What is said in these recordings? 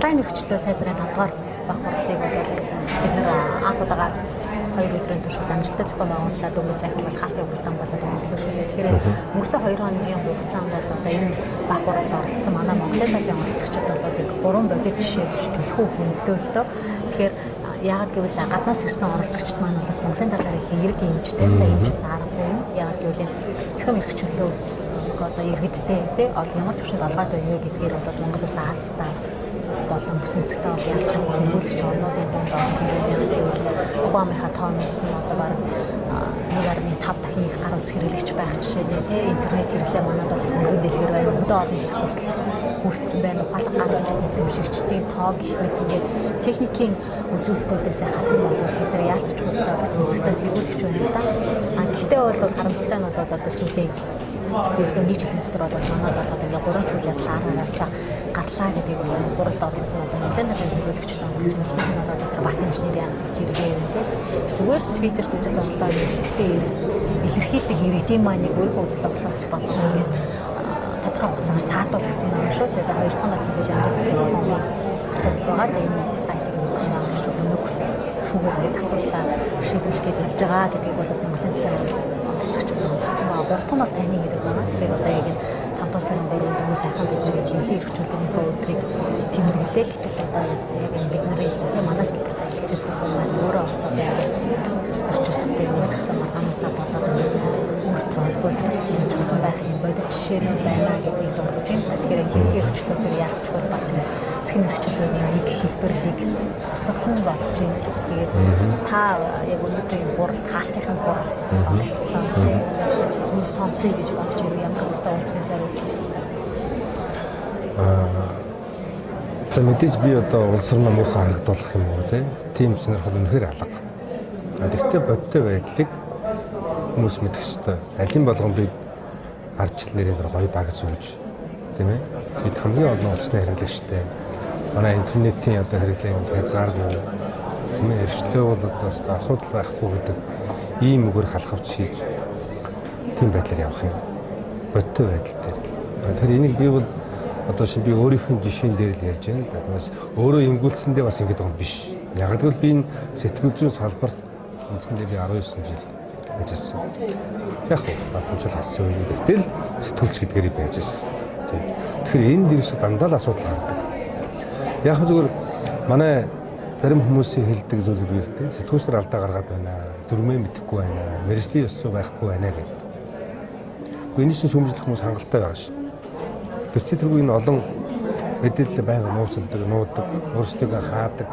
онлайн өргөчлөө сайднаа давгаар баг хурлыг бол бид нэр анх удаага хоёр өдрийн турш амжилттай зохион байгууллаа дөнгөж сайхан бол хаалтын уралдаан болоод өнгөлөө шүү. Тэгэхээр өнгөрсөн 2 хоногийн хугацаанд бол одоо энэ баг хуралд оролцсон манай Монголын талын оролцогчид бол яг гурван бодит жишээ ихтгэлгүй хөндлөөлтөө. Тэгэхээр яагаад гэвэл гаднаас ирсэн оролцогчид маань бол Монголын талаар их эрг имжтэй. За имжээс аргагүй юм. Яагаад гэвэл цэхэм эрхчлөө одоо иргэдтэй тий ол ямар төвшөнд олгоод байна вэ гэдгээр бол Монгол улс Азтай болон бүс нутгтаа бол ялцрах хөрвүүлэгч орнуудын дунд орно гэвэл Обамаха тоомс нь одоо баг 1.5 дахин их гар утас хэрэглэгч байх жишээ нэ тий интернет хэрэглээ манад бол хөргөн дэлгэр байна. Өдөө олон нийт хүртэл хүрцэн байна. Ухаалаг утас эзэмшигчдийн тоо гэх мэт ингээд техникийн үзүүлэлтүүдээс харах юм бол бид нар яалтч хөлөө бас нутгтаа тэргүүлэгч байна л да. А гэхдээ бол харамсалтай нь бол одоо сүүлийн Гэхдээ нийт дотор бол манад бол одоо ингээ гурван чиглэл ядлаараарсаа гарлаа гэдэг нь хуралд оролцсон одоо Монголын талын төлөөлөгчд онцолж нэлтийнх нь бол одоо бат инженерийн жиргээ юм тийм зүгээр твиттер үзэл бодлоо нэгтгэдэг илэрхийлдэг иргэдийн маань яг өөрийнхөө үзэл бодлоос болон ингээд тодорхой хугацаагаар саатуулгдсан байна шүү. Тэгээд хоёр дахь нь бас мэдээж амжилт зэнгхүүний асуудал байгаа. За энэ сайтыг үүсгэн байгуулагч бол өнөө хүртэл шүүгээр ингээд асуудлаа шийдвэрлэх гээд явж байгаа гэдгийг бол Монголын талын оролцогчдод үзсэн байгаа. Гурав дахь нь бол таны гэдэг байна. Тэгэхээр одоо яг энэ 5 дуусар дөрөв дөрөв сайхан бидний хэлхий эрхчлөлийнхөө өдрийг тэмдэглээ. Гэтэл одоо яг энэ бидний тийм манай салбарт ажиллаж байсан хүмүүс маань өөрөө бас одоо яг өстөрчөдтэй үүсгэсэн маргаанасаа болоод үр тоолболт хэмжсэн байх юм бодит жишээнүүд байна гэдгийг дурдж байна. Тэгэхээр хэлхий эрхчлөлөөр ялцчихвал бас эцгийн эрхчлөөний нэг хэлбэр нэг тусгалан болж байна. Тэгээд та яг өнөөдрийн хуралд хаалтынхын хуралд оролцлоо. Юу сонсъё гэж бодож ирв ямар хөстө уулзсан зарим. Аа За мэдээж би одоо улс орноо муухай харагдуулах юм уу тийм сонирхол үнэхээр алга. А тэгвэл бодтой байдлыг хүмүүс мэдэх ёстой. Алин болгон бид арчил нэрээр гоё баг зүүж тийм ээ. Бид хамгийн олон улсны хэрэглэгчтэй манай интернетийн одоо хэрэглээ бол хязгааргүй. Тийм ээ. Эрсдлөө бол одоо асуудал байхгүй гэдэг ийм үгээр халахвч шийж тийм байдлаар явах юм. Бодтой байдал дээр. Тэгэхээр энийг би бол одоо шин би өөрийнхөө жишээн дээр л ярьж байна л да. Бас өөрөө эмгүүлсэндээ бас ингэдэг юм биш. Яг л би энэ сэтгэл зүйн салбарт үндсэндээ би 19 жил ажилласан. Яг хөө батчил хассан үеийн дэвтэл сэтгүүлч гэдгээр би ажилласан. Тийм. Тэгэхээр энэ дэрс дандаа л асуудал гардаг. Яг зүгээр манай зарим хүмүүсийн хэлдэг зүйл үү л дээ. Сэтгүүлчээр алдаа гаргаад байна. Дөрмөө мэдэхгүй байна. Мэргэжлийн ёс зүй байхгүй байна гэдэг. Гэхдээ энэ чинь шүүмжлэх хүмүүс хангалттай байгаа шин. Тэр чи тэргүй энэ олон мэдээлэл байнга нууцлдаг, нуудаг, өөрсдөө хаадаг.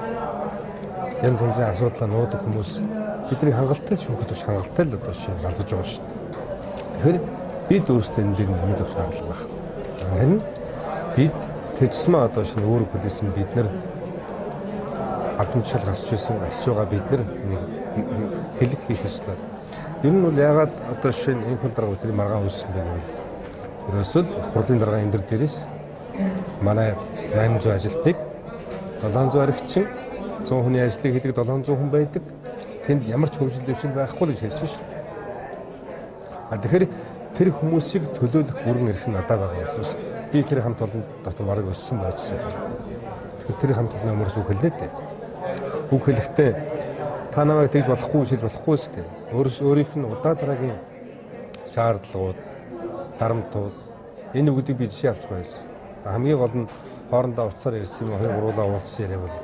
Янз янзын асуудлаа нуудаг хүмүүс бидний хангалттай шүүхэд биш хангалттай л одоо шин залгаж байгаа шин. Тэгэхээр бид өөрсдөө дээр нэмээд авах шаардлага байна. Харин бид Тэжсмээ одоо шинэ өөрөг хүлээсэн бид нар албан тушаал гарч ирсэн асч байгаа бид нар хэлэх хийх ёстой. Ер нь бол ягаад одоо шинэ хөл дарга бидний маргаан үүссэн бэ гэвэл ерөөсөө л хурлын дарга энэ дээрээс манай 800 ажилтныг 700 аригчин 100 хүний ажлыг хийдэг 700 хүн байдаг. Тэнд ямар ч хөгжил дэвшил байхгүй гэж хэлсэн шүү дээ. А тэгэхээр тэр хүмүүсийг төлөөлөх бүрэн эрх нь надад байгаа юм би тэр хамт олон дотор бараг өссөн байжсэн. Тэгэхээр тэр хамт олон өмөрс үг хэллээ дээ. Үг хэлэхдээ та намайг тэгж болохгүй шилж болохгүй сте. Өөрөөс өөрийнх нь удаа дараагийн шаардлагууд, дарамтууд энэ үгдийг би жишээ авч байсан. Хамгийн гол нь хоорондоо уцаар ирсэн юм хоёр гуруулаа уулзсан яриа бол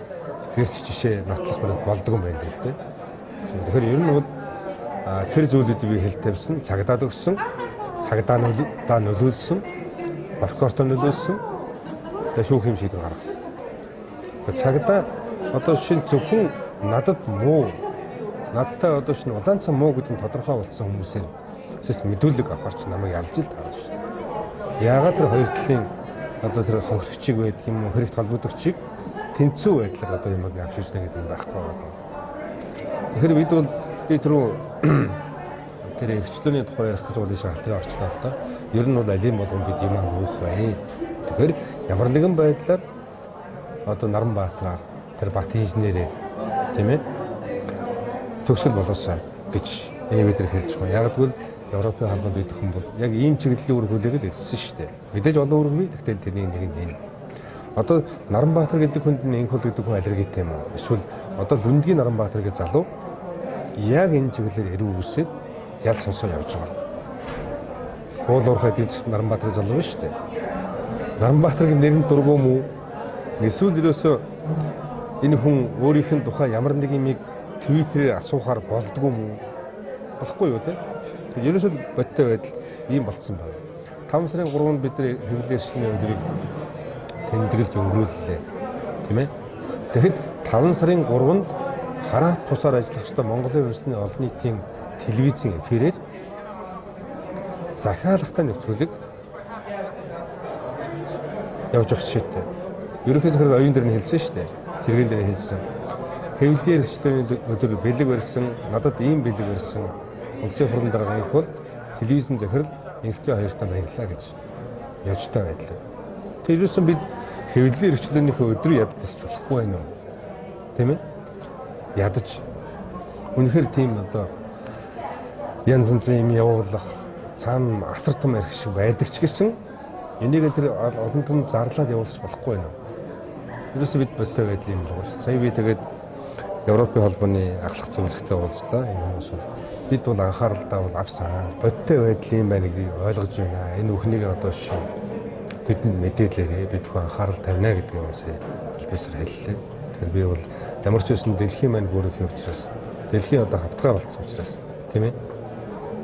гэрч жишээ нотлох болдгоо юм байна л дээ. Тэгэхээр ер нь бол тэр зүйлүүдийг би хэл тавьсан, цагдаад өгсөн, цагдаа нөлөөлсөн прокурор нөлөөсөн. Тэгээ шүүх юм шийдвэр гаргасан. Цагдаа одоо шин зөвхөн надад муу надтай одоо шин улаанцан муу гэдэг нь тодорхой болсон хүмүүсээр сэс мэдүүлэг авахарч намайг ялж ил таарна шин. Яагаад тэр хоёр талын одоо тэр хохирогчиг байдаг юм уу хэрэгт холбогдогчийг тэнцүү байдлаар одоо юм авч ирсэн гэдэг юм байхгүй байна. Тэгэхээр бид бол би түрүү тэр эрхчлөөний тухай ярих гэж уулын шаардлагыг орчлоо л доо ер нь бол алим болгон бид юм уух бай. Тэгэхээр ямар нэгэн байдлаар одоо Наранбаатараар тэр бат инженерээ тийм ээ төгсгөл болоосаа гэж энийг бид хэлж байгаа. Яг тэгвэл Европын халбанд идэх хүн бол яг ийм чиглэлийн үр хүлээг л эзэлсэн шүү дээ. Мэдээж олон үр хүй гэхдээ тэрний нэг нь энэ. Одоо Наранбаатар гэдэг хүнд нь инхул гэдэг хүн аллергитэй юм уу? Эсвэл одоо Лүндгийн Наранбаатар гэж залуу яг энэ чиглэлээр эрүү үсээд ял сонсоо явж байгаа. Уул уурхай дийс Наранбаатар залуу биш үү? Наранбаатаргийн нэрнд дургуй мүү? Эсвэл ерөөсөө энэ хүн өөрийнх нь тухай ямар нэг юмыг твиттерээр асуухаар болдгоо мүү? Болохгүй юу те? Ерөөсөө бодтой байдал ийм болцсон байна. 5 сарын 3-нд бид нар хэвлэл эрсдлийн өдрийг тэмдэглэж өнгөрүүллээ. Тийм ээ. Тэгэхэд 5 сарын 3-нд хараат тусаар ажиллах ёстой Монголын үндэсний олон нийтийн телевизийн эфирээр захиалгатай нэвтрүүлэг явж явах жишээтэй. Ерөнхий захирал оюун дээр нь хэлсэн шүү дээ. Цэргэн дээр хэлсэн. Хэвлэлийн хэрэгслийн өдөр бэлэг барьсан, надад ийм бэлэг барьсан. Улсын хурлын их бол телевизэн захирал инхтэй хоёртаа баярлаа гэж яжтай байдлаа. Тэрөөсөн бид хэвлэлийн эрхчлөөнийхөө өдрөө ядаж тасч болохгүй байна уу? Тийм ээ? Ядаж. Үнэхээр тийм одоо янз янзын юм явуулах цаана асар том эрх шиг байдаг ч гэсэн энийг тэр олон том зарлаад явуулах болохгүй байна. Ерөөсөө бид бодтой байдал юм л гоо. Сая би тэгээд Европын холбооны ахлах зөвлөгтэй уулзлаа. Энэ хүмүүс бол бид бол анхааралтай бол авсан. Бодтой байдал юм байна гэдгийг ойлгож байна. Энэ бүхнийг одоо шин бидэнд мэдээлээрээ бид бүхэн анхаарал тавина гэдгийг бас альбисар хэллээ. Тэгэхээр би бол ямар ч үсэн дэлхийн маань бүрэх учраас дэлхийн одоо хавтгай болцсон учраас тийм ээ.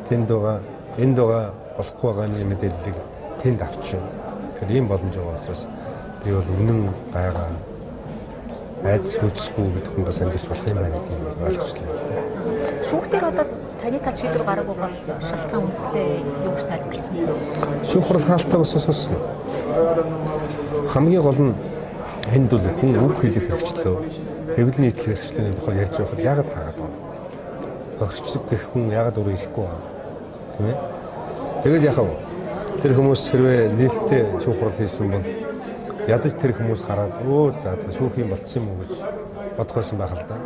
Тэнд байгаа энд байгаа болохгүй байгааны мэдээллийг тэнд авчин. Тэгэхээр ийм боломж байгаа учраас би бол үнэн байгаа айдас хүчсгүй гэдэг хүн бас амьдч болох юм байна гэдгийг ойлгочлаа л дээ. Шүүхтэр одоо таны тал шийдвэр гараагүй бол шалтгаан үндэслээ юу гэж тайлбарласан бэ? Шүүх хурал хаалтаа бас сонсно. Хамгийн гол нь энд бол хүн үг хэлэх хэрэгчлөө, хэвлэл нийтлэх хэрэгчлөөний тухай ярьж байхад яагаад хаагаад байна? Бохирчлог гэх хүн яагаад өөрөө ирэхгүй байна? Тийм ээ? Тэгэл яхав. Тэр хүмүүс хэрвээ нийлтээ шүүх хурал хийсэн бол ядаж тэр хүмүүс хараад өө за за шүүх юм болцсон юм уу гэж бодох байсан байх л да.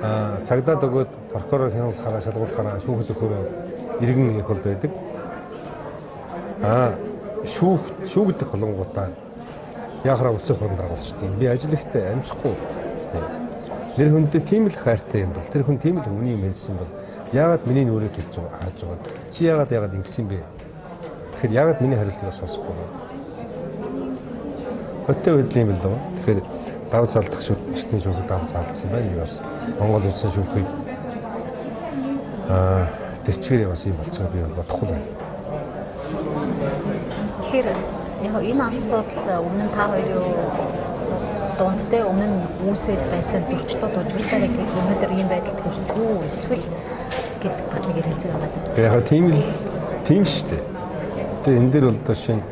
Аа цагдаад өгөөд прокурор хянуулахаараа шалгуулахаараа шүүхэд өгөхөөрөө иргэн их бол байдаг. Аа шүүх шүүгдэх холонгуудаа яхаар улсын хурлд оруулчихдیں۔ Би ажил ихтэй амжихгүй. Нэр хүнтэй тийм л хайртай юм бол тэр хүн тийм л үнийг мэдсэн бол яагаад миний нүрийг хэлж харж байгаа. Чи яагаад яагаад ингэсэн бэ? Тэгэхээр яагаад миний хариултыг сонсохгүй вэ? Хоттой байдал юм л доо. Тэгэхээр дав залдах шүтний шүүхэд дав залдсан байна. Би бас Монгол улсын шүүхийг аа тэрчгэрээ бас юм болцоо би бодохгүй байна. Тэгэхээр яг энэ асуудал өмнө нь та хоёрын дунд те өмнө нь үүсээд байсан зөрчлүүд ужирсаар яг өнөөдөр ийм байдалд хүрч үү эсвэл гэдэг бас нэг ярилцаг байгаа даа. Яг тийм л тийм шүү дээ. Тэгээ энэ дээр бол одоо шинэ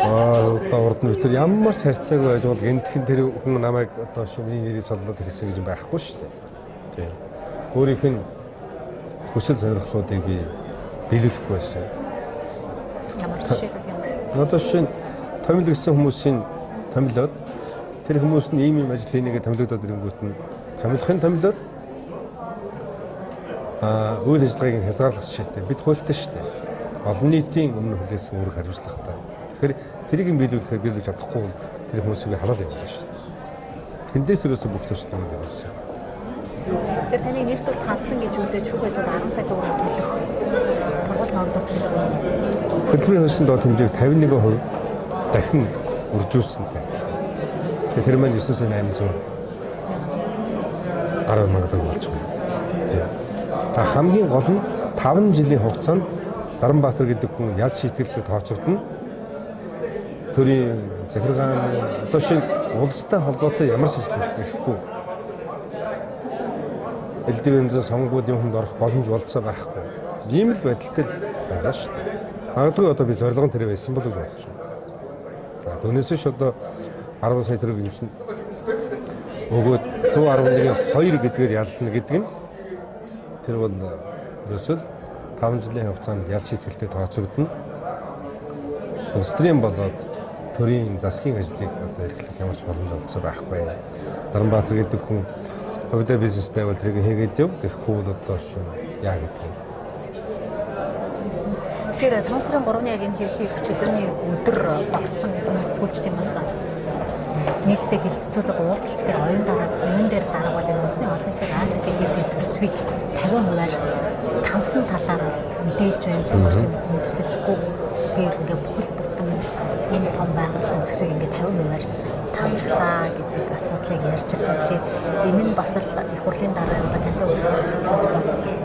Аа одоо урд нь тэр ямар ч харьцаагүй байж бол гэнтхэн тэр хүн намайг одоо шинэ нэрийг солиод ихсэн гэж байхгүй шүү дээ. Тийм. Өөрийнх нь хүсэл зорилгоодыг би биелүүлэхгүй байсан. Ямар жишээлбэл ямар? Одоо шинэ томил гэсэн хүмүүсийн томилоод тэр хүмүүс нь ийм юм ажил хийнэгээ томилогдоод ирэнгүүт нь томилохын томилоод аа үйл ажиллагааг хязгаарлах жишээтэй бид хуультай шүү дээ. Олон нийтийн өмнө хүлээсэн үүрэг хариуцлагатай. Тэгэхээр тэрийг нь биелүүлэхээр биелүүлж чадахгүй тэр хүмүүсийг халаал явуулна шүү дээ. Тэндээс өрөөсөө бүх зуршлын юм явуулсан. Тэгэхээр таны нэр төрт халдсан гэж үзээд шүүхээс 10 сая төгрөг төлөх торгол ногдсон гэдэг юм. Хөдөлмөрийн хөлсөнд доод хэмжээг 51% дахин үржүүлсэнтэй. Тэгэхээр тэр маань 9800 гаруй магадгүй болчихгоо. Та хамгийн гол нь 5 жилийн хугацаанд Даранбаатар гэдэг хүн ял шийтгэлтэй тооцогдно. Төрийн захиргааны одоо шинэ улстай холбоотой ямар ажил хийхгүй. Элдвэнзэн сонгуулийн хүнд орох боломж болцоо байхгүй. Ийм л байдалтай байгаа шүү дээ. Магадгүй одоо би зорилго нь тэр байсан уу гэж байна. За түүнээс ш одоо 10 сая төгрөг юм чинь өгөөд 111-2 гэдгээр ялна гэдэг нь тэр бол ерөөсөө 5 жилийн хугацаанд ял шийтгэлтэй тооцогдно. Төрийн болоод төрийн засгийн ажлыг одоо эрхлэх ямар ч боломж олцсон байхгүй. Даранбаатар гэдэг хүн хувьдаа бизнестэй бол тэрийг хийгээд яв. Тэгэхгүй бол одоо шүү яа гэдгийг. Тэгэхээр 5 сарын 3-ны яг энэ эрх чөлөөний өдөр болсон энэ сэтгүүлчдийн бас нийлдэхтэй хилцүүлэг уулзалт дээр оюун дараа оюун дээр дарга бол энэ үндэсний олон нийтийн Аз ажил хийсийн төсвийг 50%-аар тансан талаар бол мэдээлж байна л юм тийм үндэслэхгүй гээр ингээ бүхэл бүтэн энэ том байгууллагын төсвийг ингээ 50%-аар таньжлаа гэдэг асуудлыг ярьжсэн. Тэгэхээр энэ нь бас л их хурлын дараа одоо тантай үсгсэн асуудлаас болсон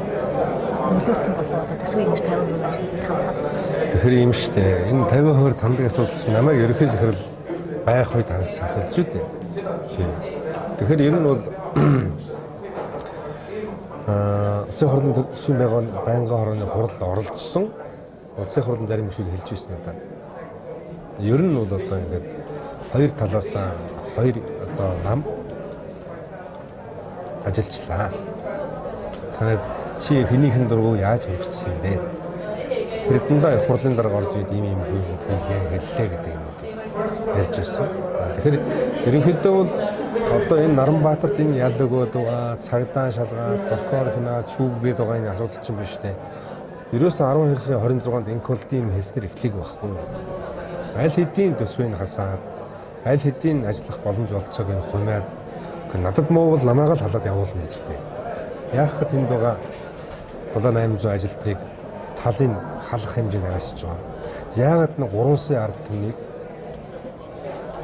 нөлөөсөн болоо одоо төсвийн ингэж 50% танахад. Тэгэхээр юм штэ. Энэ 50% тандаг асуудал чинь намайг ерөнхий захирал байх үед харагдсан асуудал шүү дээ. Тийм. Тэгэхээр ер нь бол аа улсын хурлын төсвийн байгуун байнгын хорооны хурал оролцсон улсын хурлын зарим гишүүд хэлж ирсэн надад. Ер нь бол одоо ингээд хоёр талаас хоёр одоо нам ажиллажлаа. Танад чи хэнийхэн дургу яаж хөвчсөн бэ? Тэр дундаа их хурлын дарга орж ийм ийм хэллээ гэдэг юм ярьж ирсэн. Тэгэхээр ерөнхийдөө бол одоо энэ Наранбаатарт энэ ял өгөөд байгаа цагдаа шалгаад бокор хинаа чүүгээд байгаа энэ асуудал чинь биш үү? Ерөөсөө 12 сарын 26-нд инколдийн хэлснэр эхлэх байхгүй. Аль хэдийн төсвийг хасаад аль хэдийн ажиллах боломж олцоог энэ хумаад надад муу бол намайг л халаад явуулна гэжтэй. Яах гэхэд энд байгаа 7800 ажилтныг талын халах хэмжээнд аваасч байгаа. Яагаад нэг 3 сая ард түмнийг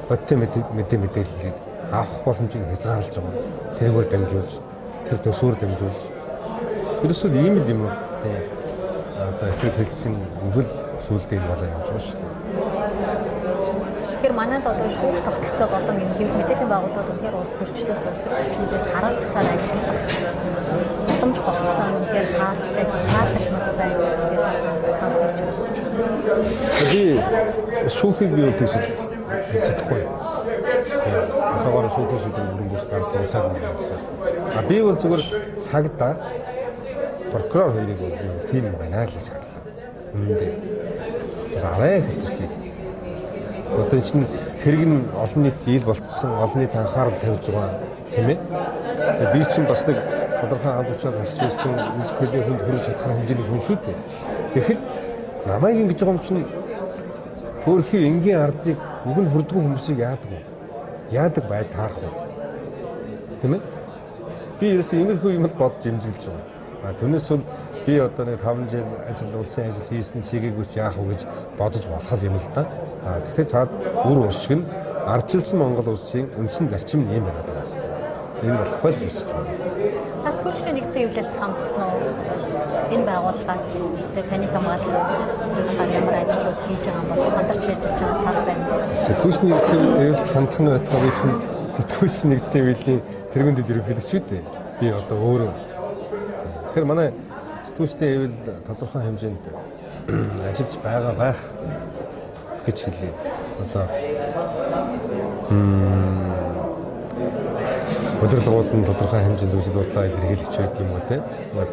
бодтой мэдээ мэдээллийг авах боломжийг хязгаарлаж байгаа. Тэргээр дамжуулж, тэр төсвөр дамжуулж. Ерөөсөө ийм л юм уу тий. Одоо эсрэг хэлсэн өвөл сүулдэ болоо явж байгаа шүү дээ. Тэгэхээр манайд одоо шүүх тогтолцоо болон энэ хэвлэл мэдээллийн байгууллагууд үнэхээр улс төрчдөөс улс төрчмөдөөс хараа тусаар ажиллах боломж болцоо нь үнэхээр хаалттай хязгаарлагдмал байна гэдэг санал хэлж байна. Би шүүхийг би үл тэгшил чадахгүй. Одоогоор шүүхийн шийдвэр өрөнгөс гарч усаад байна. А би бол зөвхөн цагдаа прокурор хоёрыг бол тийм байна л гэж харлаа. Үнэндээ. Арай хэтэрхий. Одоо чинь хэрэг нь олон нийт ил болцсон, олон нийт анхаарал тавьж байгаа тийм ээ. Тэгээ би чинь бас нэг тодорхой аль учраа гарч ирсэн төлөв хүнд хүрэж чадах хэмжээний хүн шүү дээ. Тэгэхэд намайг ингэж байгаа юм чинь хөөрхий энгийн ардыг үг нь хүрдгүү хүмүүсийг яадаг вэ? Яадаг бай таарах уу? Тийм ээ? Би ерөөсөө иймэрхүү юм л бодож имзэглэж байгаа. А түүнээс бол би одоо нэг 5 жил ажил улсын ажил хийсэн чигээгүй яах вэ гэж бодож болох юм л да. А тэгтээ цаад үр уршиг нь ардчилсан Монгол улсын үндсэн зарчим нь юм байна. Энэ болохгүй л үсэж байна. Та сэтгүүлчтэй нэгдсэн эвлэлд хамтсан уу? Энэ байгууллагаас тэгээ таны хамгаалалт ямар ажлууд хийж байгаа бол хамтарч ажиллаж байгаа тал байна. Сэтгүүлчний нэгдсэн эвлэлд хамтах нь байтугай би чинь сэтгүүлч нэгдсэн эвлэлийн тэргүүндэд ерөнхийлөгч шүү дээ. Би одоо өөрөө. Тэгэхээр манай сэтгүүлчтэй эвлэл тодорхой хэмжээнд ажиллаж байгаа байх гэж хэлье. Одоо удирдлагууд нь тодорхой хэмжээнд үйлдвэрлэлээ хэрэглэж байдаг юм уу те.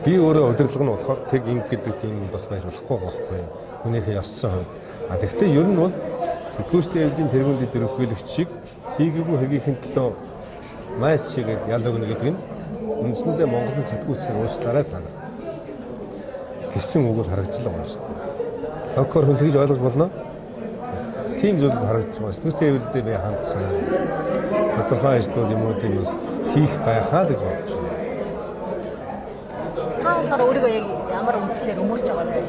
Би өөрөө удирдлага нь болохоор тэг инг гэдэг тийм бас байж болохгүй байхгүй. Хүнийхээ ёс зүйн хувь. А тэгвэл ер нь бол сэтгүүлчтэй явдлын тэргүүнд дөрөвхөөлөгч шиг хийгээгүй хэргийнхэн төлөө майч хийгээд ял өгнө гэдэг нь үндсэндээ Монголын сэтгүүлчээр уучлаарай та нар. гэсэн үг байгаа юм шүү дээ. Докор хүн тэгж ойлгож болно. Тийм зүйл харагдаж байгаа. Сэтгүүлчтэй явдлаа би хандсан. Тодорхой ажлууд юм уу тийм бас хийх байхаа л гэж бодож байна. Та болохоор өөрийгөө яг ямар үндслээр өмөрч байгаа вэ?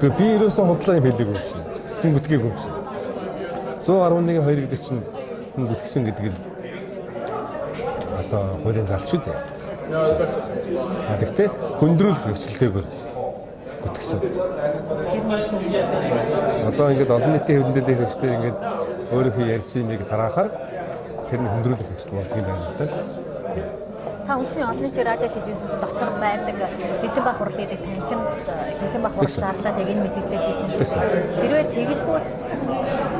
Тэгэхээр би ерөөсөө худлаа юм хэлээг юм чинь. Хүн бүтгийг юм чинь. 111 2 гэдэг чинь хүн бүтгсэн гэдэг л одоо хуулийн залт шүү дээ. А тэгтээ хөндрүүлэх нь юу Одоо ингээд олон нийтийн хөвдөлтэй хэрэгсдэр ингээд өөрийнхөө ярьсан юмыг тараахаар тэр нь хөндрүүлэх нөхцөл болдго юм байна л да. Та үндэсний олон нийтийн радио телевиз дотор байдаг хэлэн бах хурал гэдэг танхимд хэлэн бах хурал зарлаад яг энэ мэдээлэл хийсэн шүү. Хэрвээ тэгэлгүй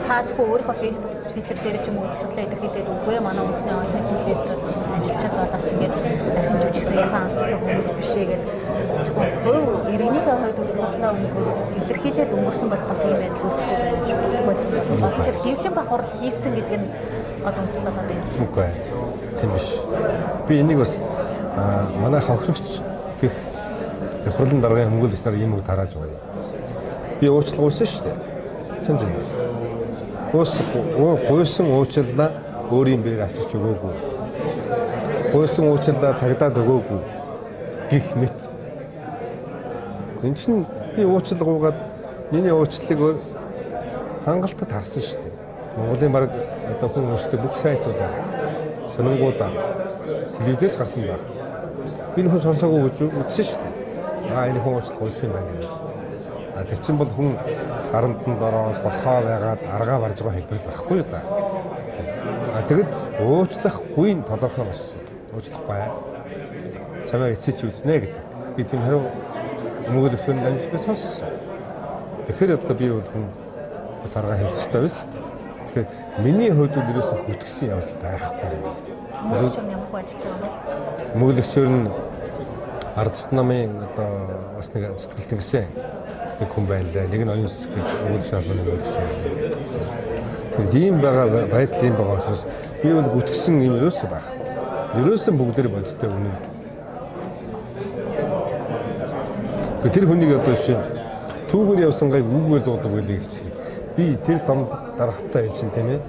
та зөвхөн өөрийнхөө Facebook, Twitter дээр ч юм уу үзэлтлээ илэрхийлээд үгүй манай үндэсний олон нийтийн телевизээр ажиллаж байгаас ингээд дахин жүжигсэн яхан авчихсан хүмүүс бишээ гэдэг зөвхөн хувь иргэнийхээ хувьд үзэлтлээ өнгөр илэрхийлээд өнгөрсөн бол бас ийм байдал үүсэхгүй байх шүү байсан. Болон тэр хэвлэн бах хурал хийсэн гэдэг нь гол үндэслэл болоод байна. Үгүй ээ. Тийм биш. Би энийг бас манай хохирогч гэх хуралын даргын хөнгөлөгч нар ийм үг тарааж байгаа юм. Би уучлал гуйсан шүү дээ. Сайн зүйл. Гуйсан уучлалаа өөрийн биеийг авчирч өгөөгүй. Гуйсан уучлалаа цагдаад өгөөгүй. Гэх мэт. Энэ чинь би уучлал гуугаад миний уучлалыг хангалттай харсан шүү дээ. Монголын баг одоо хүн өөртөө бүх сайтуудаар сонирнгуудаа телевизээс гарсан баг. Би нөхөн сонсоогүй гэж үзсэн шүү дээ. Аа энэ хүн уучлал гуйсан байна гэж. А тэр чинь бол хүн гарамтанд ороод болохоо байгаад аргаа барж байгаа хэлбэр байхгүй юу да. А тэгэд уучлахгүй нь тодорхой болсон. Уучлахгүй. Чамайг эцэж үзнэ гэдэг. Би тийм хариу өмгөл өсвөн дамжуулж сонссон. Тэгэхээр одоо би бол хүн бас арга хийх хэрэгтэй биз. Тэгэхээр миний хувьд бол ерөөсө хөтгсөн явдал байхгүй. Мөнгөчөр ямар хөө ажиллаж байгаа юм бэ? Мөглөгчөр нь ардс намын одоо бас нэг зүтгэлтэн гэсэн нэг хүн байна лээ. Нэг нь оюун сүсг гэж өвөл шалбарны мөглөгч байна. Тэгэхээр ийм байгаа байдал ийм байгаа учраас би бол гүтгсэн юм ерөөсө байх. Ерөөсө бүгдээр бодтой үнэн. Тэр хүнийг одоо жишээ түүгээр явсан гайг үгээр дуудаг байлиг гэж би тэр дом дарахтаа юм чинь тийм ээ.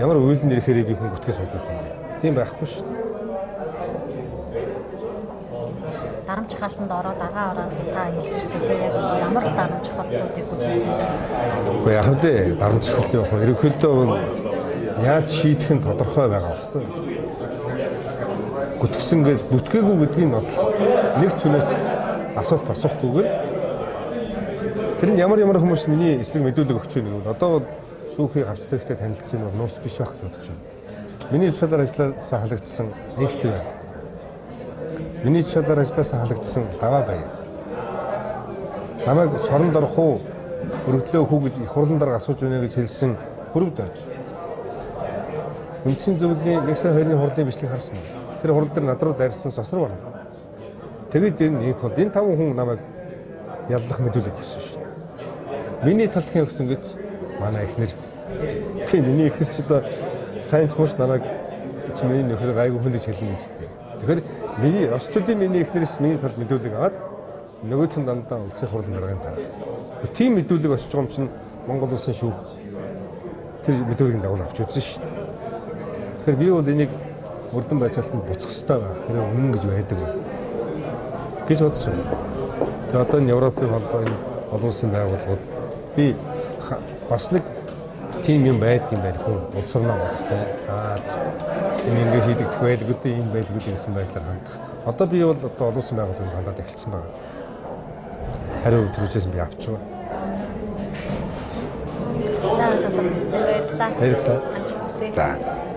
Ямар үйлэн ирэхээр би хүн гүтгэж сууж бэ? Тийм байхгүй шүү дээ. Дарамт халтанд ороод агаа ороод та хэлж штэ тий яг ямар дарамт халтуудыг үзүүлсэн бэ? Уу яг хөдөө дарамт халт явах ерөнхийдөө бол яаж шийдэх нь тодорхой байгаа байхгүй юу? Гүтгсэн гэж бүтгээгүй гэдгийг нотлох нэг зүнээс асуулт асуухгүйгээр Тэр нь ямар ямар хүмүүс миний эсрэг мэдүүлэг өгч байгааг бол одоо бол шүүхийг авч тэрэгтэй танилцсан бол нууц биш байх гэж бодож байна. Миний тушаалаар ажилласан халагдсан нэгт байна. Миний тушаалаар ажилласан халагдсан даваа баяр. Намайг шоронд орох уу, өргөдлөө хүү гэж их хурлан дараа асууж байна гэж хэлсэн хөрөв дорж. Үндсэн зөвлөлийн 1 сарын 2-ны хурлын бичлэг харсан. Тэр хурал дээр над руу дайрсан сосрог байна. Тэгэд энэ нэг бол энэ таван хүн намайг яллах мэдүүлэг өгсөн шүү. Миний талдхийн өгсөн гэж манай эхнэр. Тийм миний эхнэр ч одоо сайн ч мууш намайг чи миний нөхөр гайгүй хүн гэж хэлнэ үстэй. Тэгэхээр миний остодын миний эхнэрээс миний талд мэдүүлэг аваад нөгөөт нь дандаа улсын хурлын дараагийн дараа. Тийм мэдүүлэг очиж байгаа юм чинь Монгол улсын шүүх тэр мэдүүлгийн дагуу авч үзсэн шүү. Тэгэхээр би бол энийг мөрдөн байцаалтанд буцах хэрэгтэй байх. Тэр үнэн гэж байдаг гэж бодож байна. Тэгээ одоо энэ Европын холбоо энэ олон улсын байгууллагууд би бас нэг тийм юм байдгийн байх хүн улс орноо бодохтой. За энэ ингэ хийдэгдэх байлгүй дээ ийм байлгүй гэсэн байдлаар хандах. Одоо би бол одоо олон улсын байгууллаганд хандаад эхэлсэн байна. Хариу төрөжөөс би авч байгаа. За баярлалаа. Баярлалаа. За.